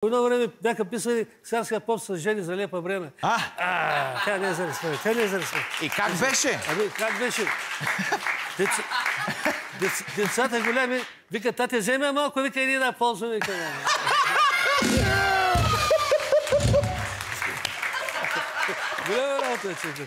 По едно време бяха писали царския поп с жени за лепа време. А? а тя не е за респект. Тя не е за респект. И как беше? Ами, как беше? Деца... Дец... Децата голями, вика, тате, вземе малко, вика, и да ползваме. Вика, Голяма работа, е, че. Е.